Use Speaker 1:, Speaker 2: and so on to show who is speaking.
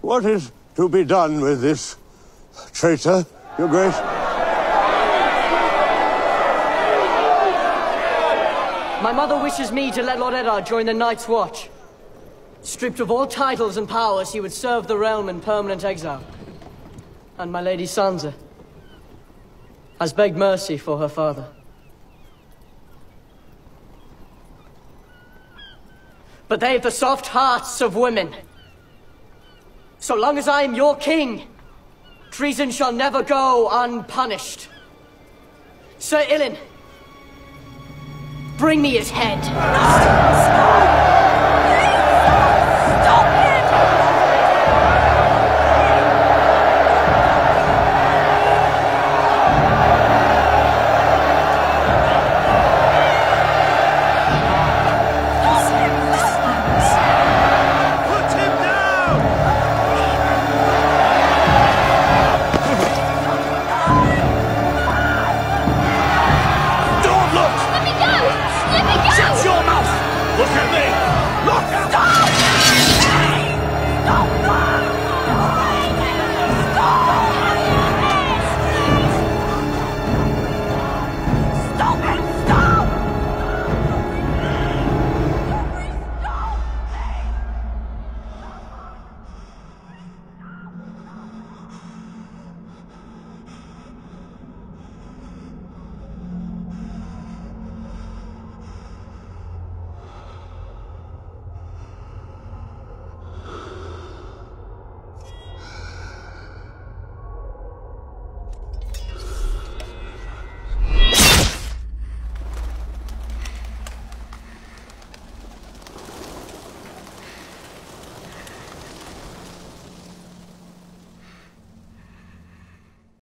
Speaker 1: What is to be done with this traitor, Your Grace?
Speaker 2: My mother wishes me to let Lord Eddard join the Night's Watch. Stripped of all titles and powers, he would serve the realm in permanent exile. And my lady Sansa has begged mercy for her father. But they've the soft hearts of women. So long as I am your king, treason shall never go unpunished. Ser Ilyn, bring me his head.